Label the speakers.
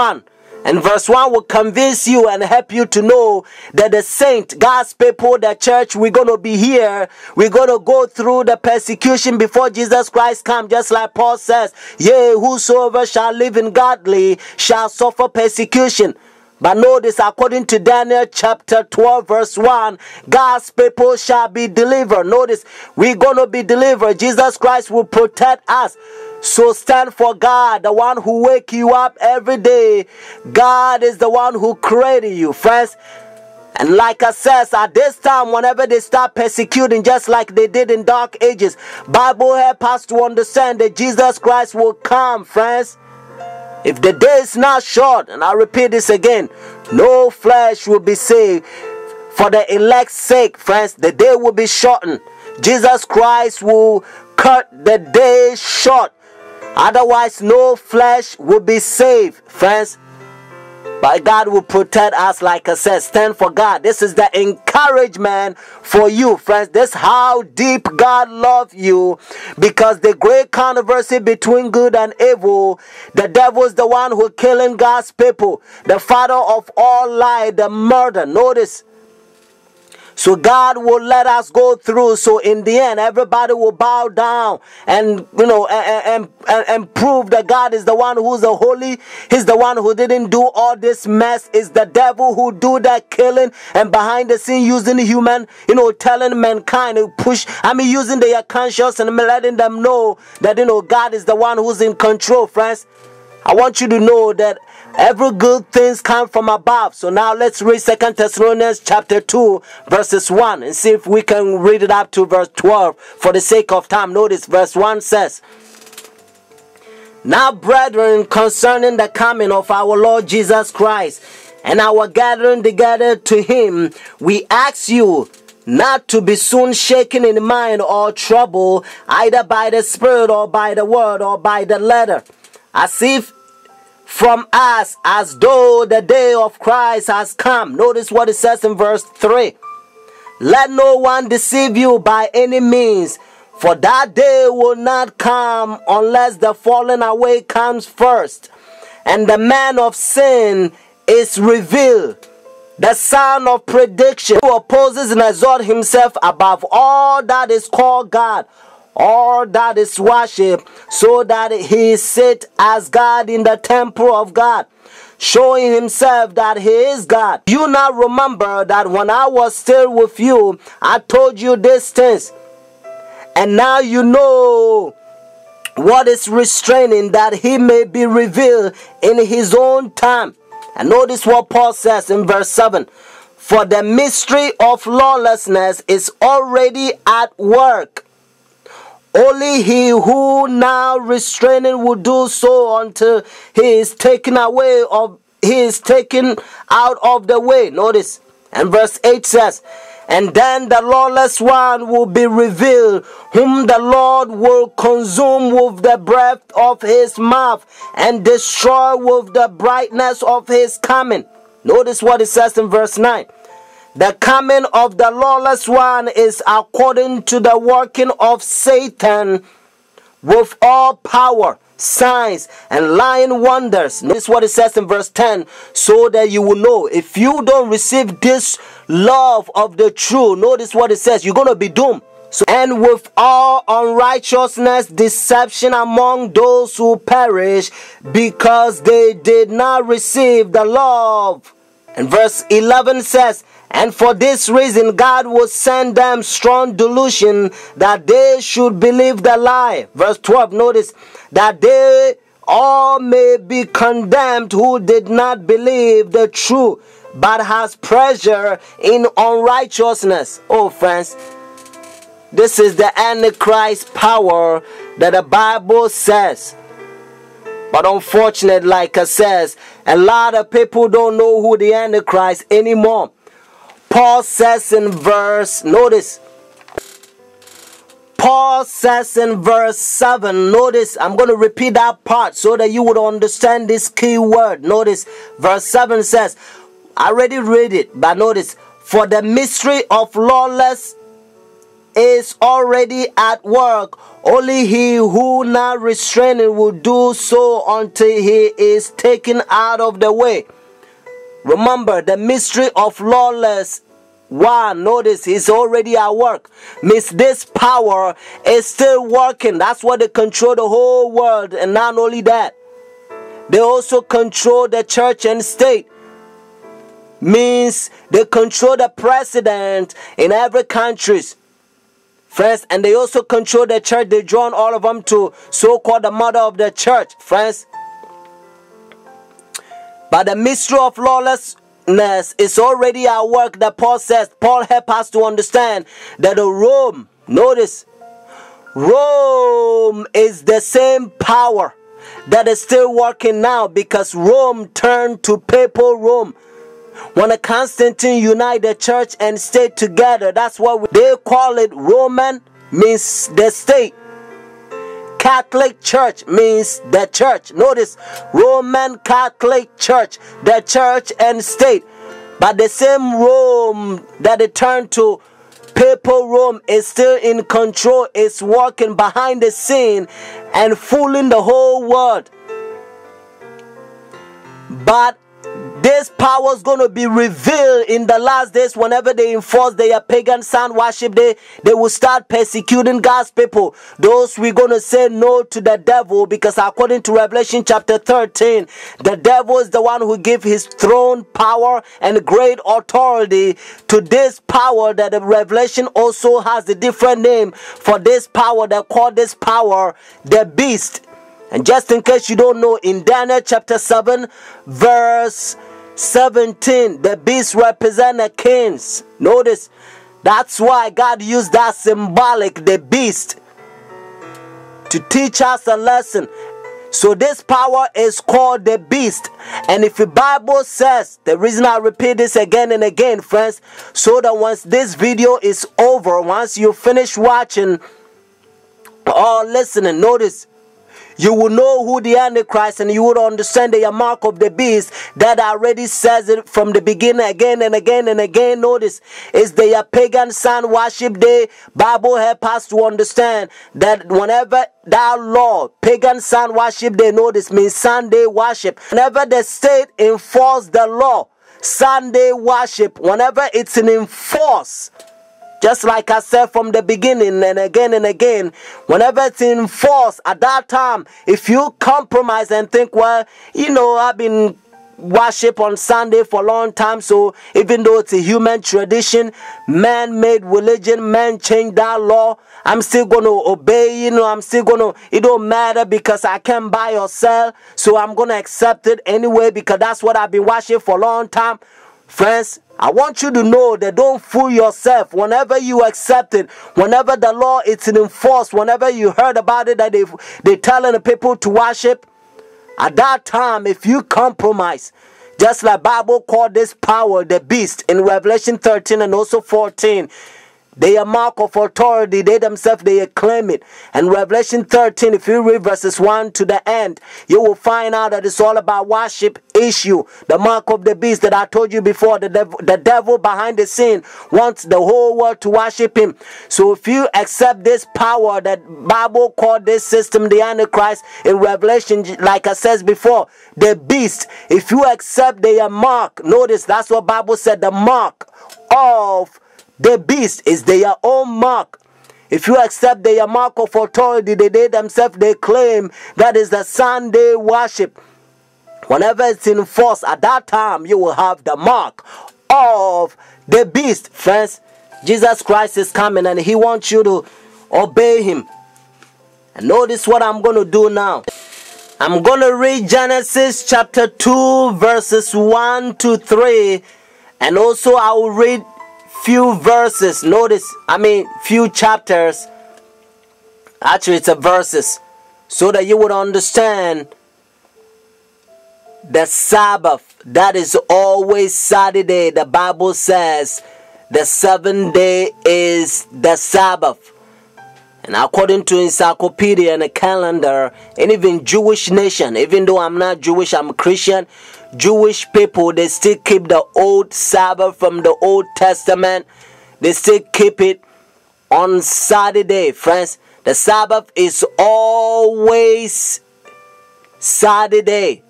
Speaker 1: 1. And verse 1 will convince you and help you to know that the saint, God's people, the church, we're going to be here. We're going to go through the persecution before Jesus Christ come. Just like Paul says, Yea, whosoever shall live in godly shall suffer persecution. But notice, according to Daniel chapter 12, verse 1, God's people shall be delivered. Notice, we're going to be delivered. Jesus Christ will protect us. So stand for God, the one who wake you up every day. God is the one who created you, friends. And like I says, at this time, whenever they start persecuting, just like they did in dark ages, Bible help us to understand that Jesus Christ will come, friends. If the day is not short, and I repeat this again, no flesh will be saved. For the elect's sake, friends, the day will be shortened. Jesus Christ will cut the day short Otherwise, no flesh will be saved, friends. But God will protect us, like I said. Stand for God. This is the encouragement for you, friends. This how deep God loves you. Because the great controversy between good and evil, the devil is the one who killing God's people. The father of all lie, the murder. Notice so God will let us go through. So in the end, everybody will bow down and you know and, and, and prove that God is the one who's the holy. He's the one who didn't do all this mess. Is the devil who do that killing and behind the scene using the human, you know, telling mankind to push. I mean, using their conscience and letting them know that you know God is the one who's in control, friends. I want you to know that every good things come from above. So now let's read Second Thessalonians chapter 2 verses 1 and see if we can read it up to verse 12 for the sake of time. Notice verse 1 says, Now brethren, concerning the coming of our Lord Jesus Christ and our gathering together to him, we ask you not to be soon shaken in mind or trouble either by the spirit or by the word or by the letter as if from us as though the day of Christ has come. Notice what it says in verse 3. Let no one deceive you by any means, for that day will not come unless the falling away comes first, and the man of sin is revealed. The son of prediction who opposes and exalts himself above all that is called God all that is worship, so that he sit as God in the temple of God, showing himself that he is God. You now remember that when I was still with you, I told you these things, and now you know what is restraining that he may be revealed in his own time. And notice what Paul says in verse 7 For the mystery of lawlessness is already at work. Only he who now restraining will do so until he is taken away of he is taken out of the way. Notice. And verse 8 says, And then the lawless one will be revealed, whom the Lord will consume with the breath of his mouth and destroy with the brightness of his coming. Notice what it says in verse 9. The coming of the lawless one is according to the working of Satan with all power, signs, and lying wonders. This is what it says in verse 10 so that you will know if you don't receive this love of the true, notice what it says, you're going to be doomed. So, and with all unrighteousness, deception among those who perish because they did not receive the love. And verse 11 says, and for this reason, God will send them strong delusion that they should believe the lie. Verse 12, notice that they all may be condemned who did not believe the truth, but has pleasure in unrighteousness. Oh, friends, this is the Antichrist power that the Bible says. But unfortunately, like I says, a lot of people don't know who the Antichrist anymore. Paul says in verse, notice, Paul says in verse 7, notice, I'm going to repeat that part so that you would understand this key word. Notice, verse 7 says, I already read it, but notice, for the mystery of lawless is already at work. Only he who now restraining will do so until he is taken out of the way. Remember the mystery of lawless one notice he's already at work means this power is still working that's why they control the whole world and not only that they also control the church and state means they control the president in every countries friends and they also control the church. They drawn all of them to so-called the mother of the church. Friends but the mystery of lawlessness is already at work. That paul says paul help us to understand that the rome notice rome is the same power that is still working now because rome turned to papal rome when a Constantine united the church and state together, that's what they call it. Roman means the state. Catholic Church means the church. Notice Roman Catholic Church, the church and state. But the same Rome that they turned to Papal Rome is still in control, is working behind the scene and fooling the whole world. But this power is going to be revealed in the last days. Whenever they enforce their pagan sun worship they they will start persecuting god's people. Those we're going to say no to the devil because according to revelation chapter 13 the devil is the one who give his throne power and great authority to this power that the revelation also has a different name for this power. They call this power the beast. And just in case you don't know, in Daniel chapter 7, verse 17, the beast represent the kings. Notice, that's why God used that symbolic, the beast, to teach us a lesson. So this power is called the beast. And if the Bible says, the reason I repeat this again and again, friends, so that once this video is over, once you finish watching or listening, notice you will know who the Antichrist and you will understand the mark of the beast that already says it from the beginning again and again and again. Notice is the pagan sun worship day. Bible help us to understand that whenever that law, pagan sun worship day, notice means Sunday worship. Whenever the state enforce the law, Sunday worship, whenever it's in enforce, just like I said from the beginning and again and again, whenever it's in force at that time, if you compromise and think, well, you know, I've been worship on Sunday for a long time. So even though it's a human tradition, man-made religion, man changed that law. I'm still gonna obey, you know, I'm still gonna it don't matter because I can't buy or sell. So I'm gonna accept it anyway because that's what I've been watching for a long time. Friends, I want you to know that don't fool yourself. Whenever you accept it, whenever the law is enforced, whenever you heard about it that they they telling the people to worship, at that time, if you compromise, just like Bible called this power the beast in Revelation 13 and also 14. They are mark of authority. They themselves they acclaim it. And Revelation 13, if you read verses 1 to the end, you will find out that it's all about worship issue. The mark of the beast that I told you before. The devil, the devil behind the scene wants the whole world to worship him. So if you accept this power that Bible called this system the Antichrist in Revelation, like I said before, the beast. If you accept their mark, notice that's what Bible said. The mark of the beast is their own mark. If you accept their mark of authority, they, they themselves they claim that is the Sunday worship. Whenever it's in force, at that time you will have the mark of the beast. Friends, Jesus Christ is coming and he wants you to obey him. And notice what I'm going to do now. I'm going to read Genesis chapter 2, verses 1 to 3. And also I will read few verses. Notice, I mean, few chapters. Actually, it's a verses. So that you would understand the Sabbath. That is always Saturday. The Bible says the seventh day is the Sabbath. And according to encyclopedia and calendar, and even Jewish nation, even though I'm not Jewish, I'm Christian, Jewish people, they still keep the old Sabbath from the Old Testament. They still keep it on Saturday, friends. The Sabbath is always Saturday.